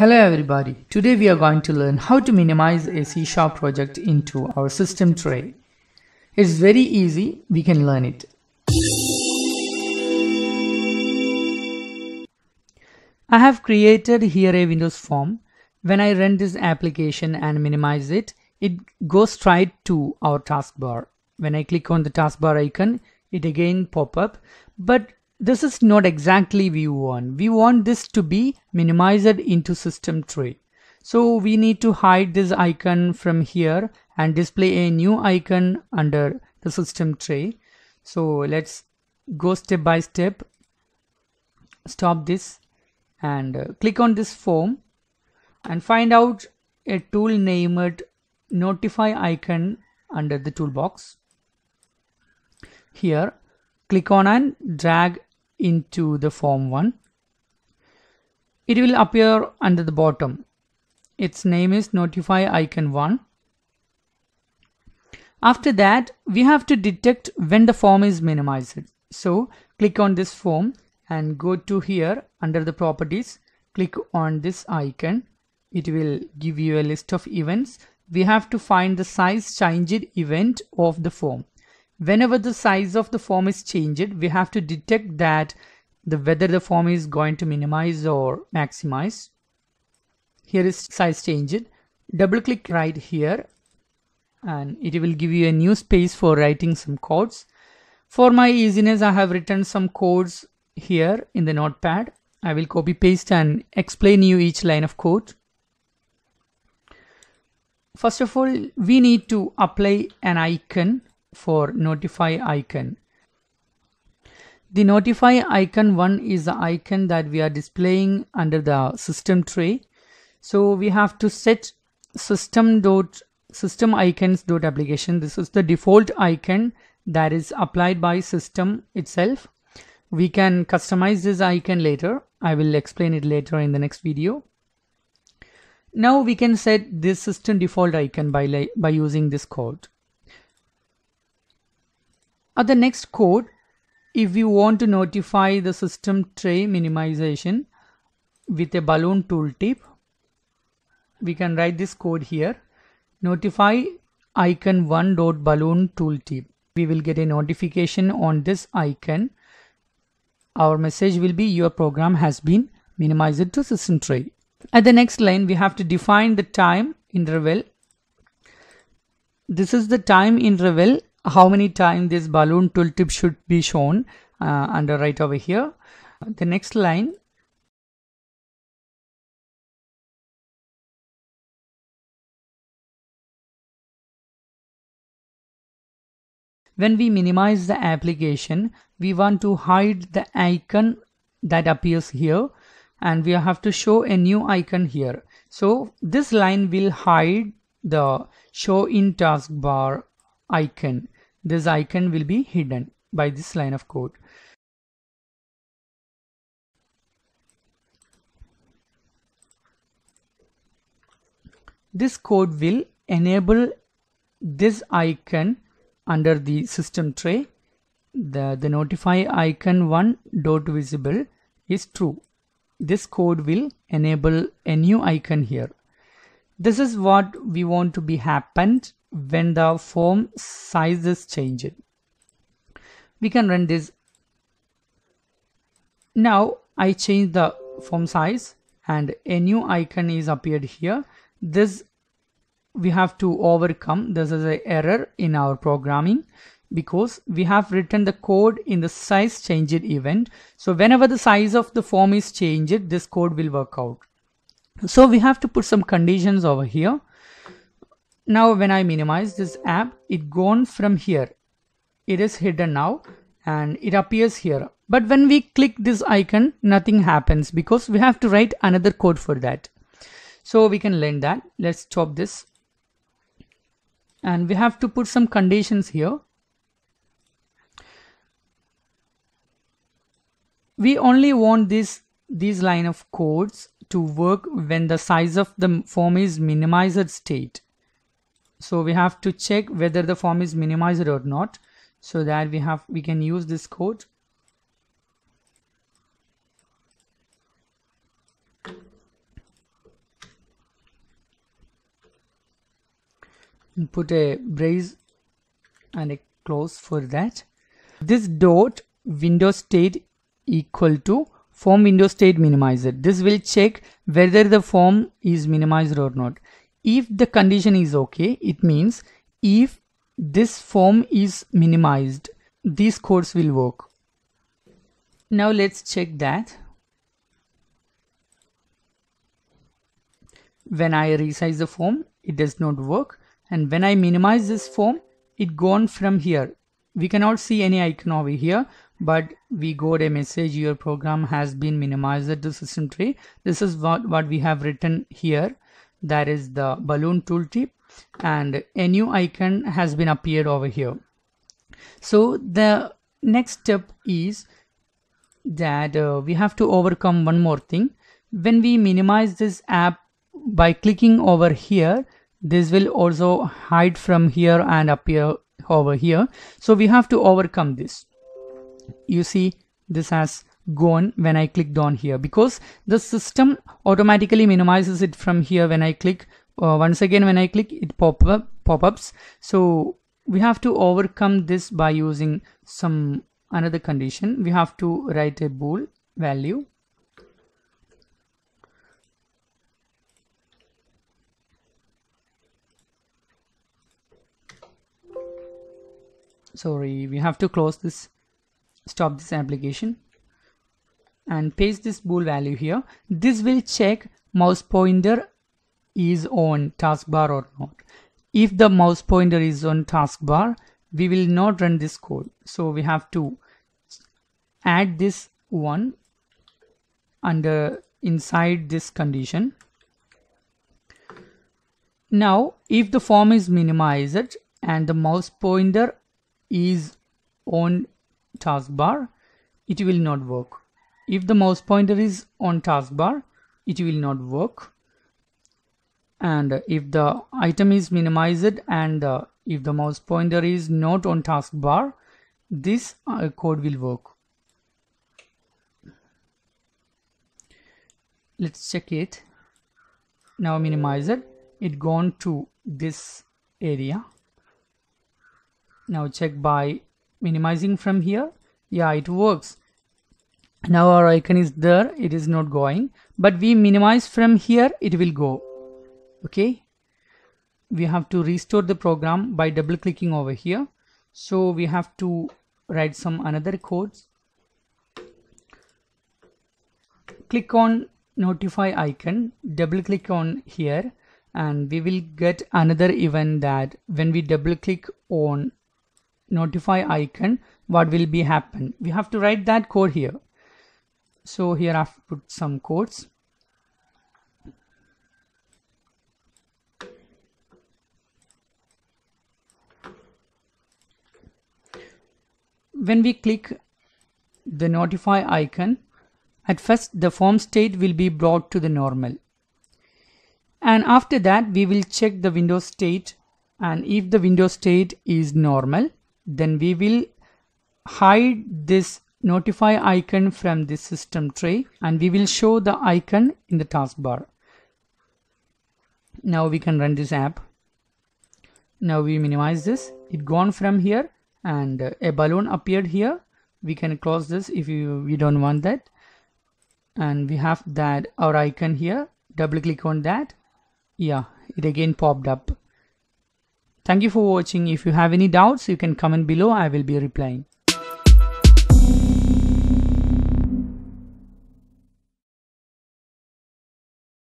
Hello everybody. Today we are going to learn how to minimize a C Sharp project into our system tray. It's very easy. We can learn it. I have created here a Windows form. When I run this application and minimize it, it goes straight to our taskbar. When I click on the taskbar icon, it again pop up. But this is not exactly we want. We want this to be minimized into system tray. So we need to hide this icon from here and display a new icon under the system tray. So let's go step by step. Stop this and uh, click on this form and find out a tool named notify icon under the toolbox. Here click on and drag into the form 1 it will appear under the bottom. Its name is notify icon 1 after that we have to detect when the form is minimized. So click on this form and go to here under the properties. Click on this icon. It will give you a list of events. We have to find the size changed event of the form whenever the size of the form is changed we have to detect that the whether the form is going to minimize or maximize. Here is size changed. Double click right here and it will give you a new space for writing some codes. For my easiness i have written some codes here in the notepad. I will copy paste and explain you each line of code. First of all we need to apply an icon for notify icon. The notify icon one is the icon that we are displaying under the system tray. So we have to set system dot system icons dot application. This is the default icon that is applied by system itself. We can customize this icon later. I will explain it later in the next video. Now we can set this system default icon by, by using this code. At the next code, if we want to notify the system tray minimization with a balloon tooltip, we can write this code here. Notify icon one dot balloon tooltip. We will get a notification on this icon. Our message will be your program has been minimized to system tray. At the next line, we have to define the time interval. This is the time interval how many times this balloon tooltip should be shown uh, under right over here. The next line. When we minimize the application we want to hide the icon that appears here and we have to show a new icon here. So this line will hide the show in taskbar icon. This icon will be hidden by this line of code. This code will enable this icon under the system tray. The the notify icon one dot visible is true. This code will enable a new icon here. This is what we want to be happened when the form size is changed we can run this. Now I change the form size and a new icon is appeared here. This we have to overcome. This is an error in our programming because we have written the code in the size changed event. So whenever the size of the form is changed this code will work out. So we have to put some conditions over here now when I minimize this app it gone from here. It is hidden now and it appears here. But when we click this icon nothing happens because we have to write another code for that. So we can learn that. Let's stop this. And we have to put some conditions here. We only want this these line of codes to work when the size of the form is minimized state so we have to check whether the form is minimized or not so that we have we can use this code. And put a brace and a close for that. This dot window state equal to form window state minimized this will check whether the form is minimized or not if the condition is okay it means if this form is minimized these codes will work. Now let's check that. When I resize the form it does not work. And when I minimize this form it gone from here. We cannot see any icon over here but we got a message your program has been minimized to system tray this is what what we have written here that is the balloon tooltip. And a new icon has been appeared over here. So the next step is that uh, we have to overcome one more thing. When we minimize this app by clicking over here this will also hide from here and appear over here. So we have to overcome this. You see this has gone when I clicked on here. Because the system automatically minimizes it from here when I click. Uh, once again when I click it pop up pop-ups. So we have to overcome this by using some another condition. We have to write a bool value. Sorry we have to close this stop this application and paste this bool value here. This will check mouse pointer is on taskbar or not. If the mouse pointer is on taskbar we will not run this code. So we have to add this one under inside this condition. Now if the form is minimized and the mouse pointer is on taskbar it will not work if the mouse pointer is on taskbar it will not work. And if the item is minimized and uh, if the mouse pointer is not on taskbar this uh, code will work. Let's check it. Now minimize it it gone to this area. Now check by minimizing from here. Yeah it works now our icon is there. It is not going. But we minimize from here it will go. Okay? We have to restore the program by double clicking over here. So we have to write some another codes. Click on notify icon. Double click on here. And we will get another event that when we double click on notify icon what will be happen? We have to write that code here so here I've put some codes when we click the notify icon at first the form state will be brought to the normal. And after that we will check the window state. And if the window state is normal then we will hide this notify icon from this system tray and we will show the icon in the taskbar. Now we can run this app. Now we minimize this. It gone from here and a balloon appeared here. We can close this if you we don't want that. And we have that our icon here. Double click on that. Yeah it again popped up. Thank you for watching. If you have any doubts you can comment below. I will be replying